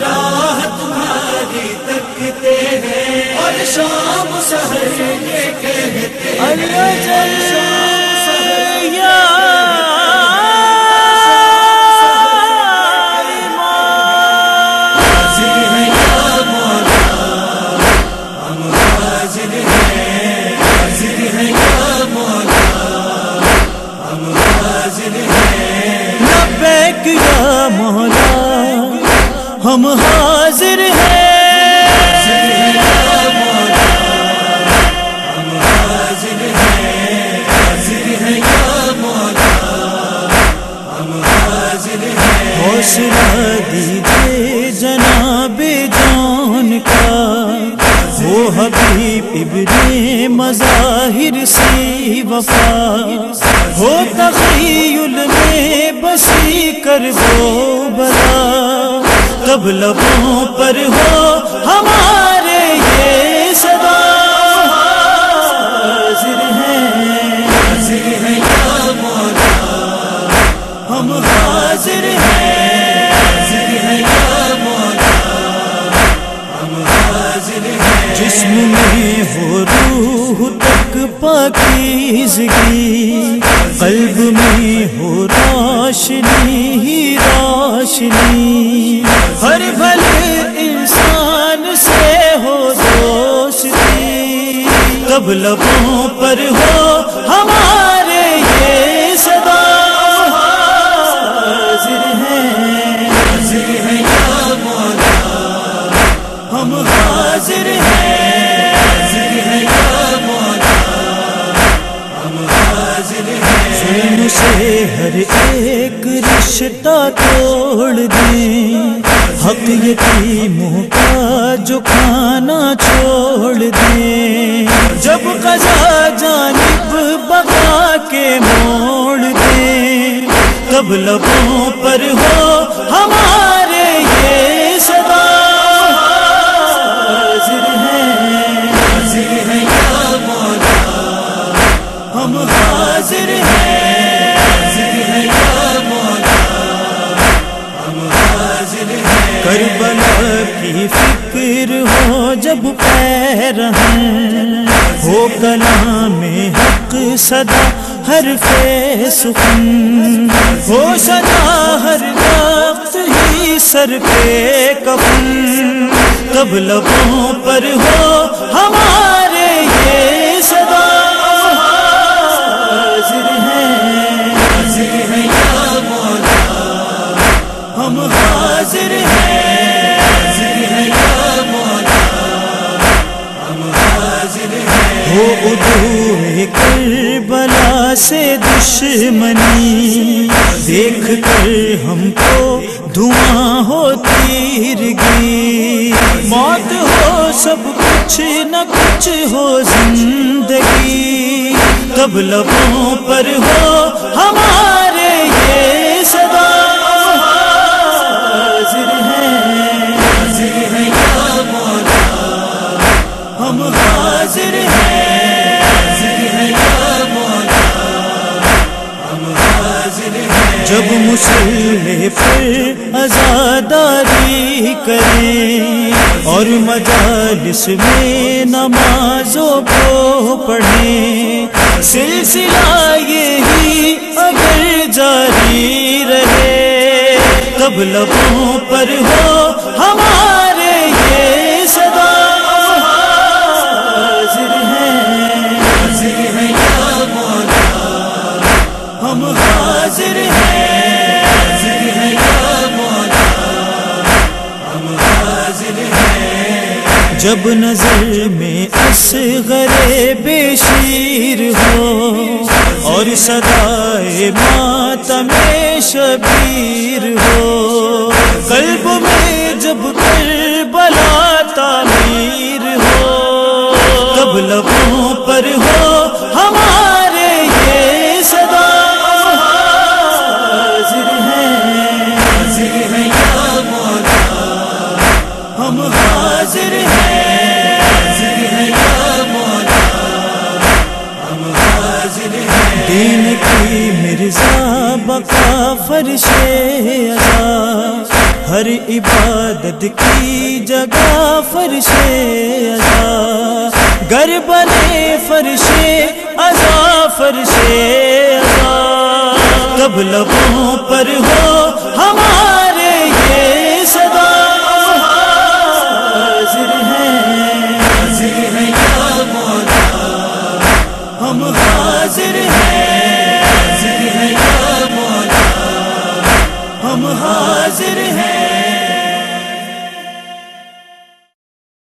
راہ تمہاری تکتے ہیں۔ اور شام سہر یہ کہتے ہیں۔ ہم یا مولا۔ ہم حاضر ہیں۔ لبیک ہم حاضر ہیں حاضر ہیں حاضر ہیں یا مولا ہم حاضر ہیں حوصلہ دیجیے جناب جان کا۔ وہ حبیب ابن مظاہر سی وفا۔ ہو تخیل میں بسی کر وہ بلا۔ کب لبوں پر ہو ہمارے یہ صدا۔ حاضر ہیں حاضر ہیں یا مولا۔ ہم حاضر ہیں حاضر ہیں یا مولا۔ ہم حاضر ہیں۔ جسم میں ہو روح تک پاکیزگی۔ قلب میں ہو روشنی ہی روشنی۔ کب لبوں پر ہو ہمارے یہ صدا۔ حاضر ہیں حاضر ہیں یا مولا۔ ہم حاضر ہیں حاضر ہیں یا مولا۔ ہم حاضر ہیں۔ ظلم سے ہر ایک رشتہ توڑ دیں۔ حق یتیموں کا جب جانب بقا کے موڑ دیں کب لبوں پر ہو ہمارے یہ صدا۔ حاضر ہیں حاضر ہیں یا مولا۔ ہم حاضر ہیں حاضر ہیں یا مولا۔ ہم حاضر ہیں۔ کربلا کی فکر ہو جب پیر ہیں ہو کلام حق صدا ہر فے سخن۔ ہو صدا ہر وقت ہی سر پہ کفن۔ کب لبوں پر ہو ہمارے یہ صدا۔ حاضر ہیں حاضر ہیں یا مولا۔ ہم حاضر ہیں۔ ہیں ہو ادو کربلا سے دشمنی۔ دیکھ کر ہم کو دھواں ہو تیرگی موت ہو سب کچھ، نہ کچھ ہو زندگی۔ کب لبوں پر ہو ہمارے یہ صدا۔ حاضر ہیں حاضر ہیں یا مولا۔ ہم حاضر مسلح پر آزاداری کریں اور مجالس میں نمازوں کو پڑھیں۔ سلسلہ یہی اگر جاری رہے کب لبوں پر ہو ہمارے یہ صدا۔ حاضر ہیں حاضر ہیں یا مولا، ہم حاضر ہیں۔ جب نظر میں اصغر بے شیر ہو اور صدائے ماتم شبیر ہو قلب میں فرش ادا، ہر عبادت کی جگہ فرش ازا گر بنے فرش ازا فرش ازا کب لبوں پر ہو ہمارے یہ صدا۔ حاضر ہیں، حاضر ہے یا مولا۔ ہم حاضر